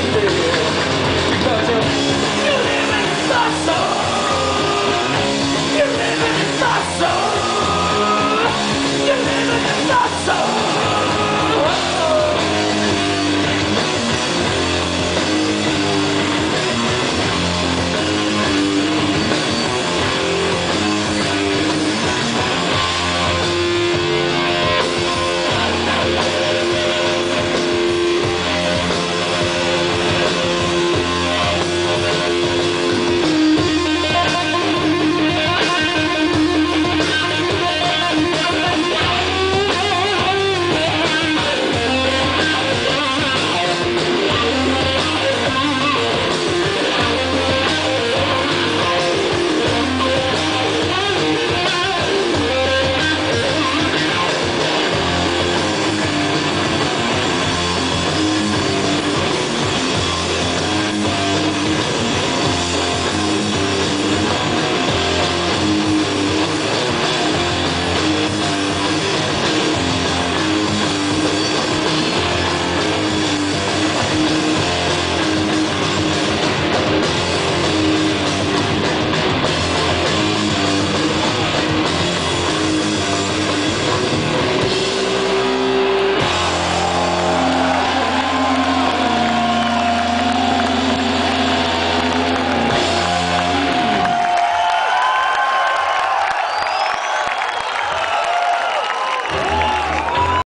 对。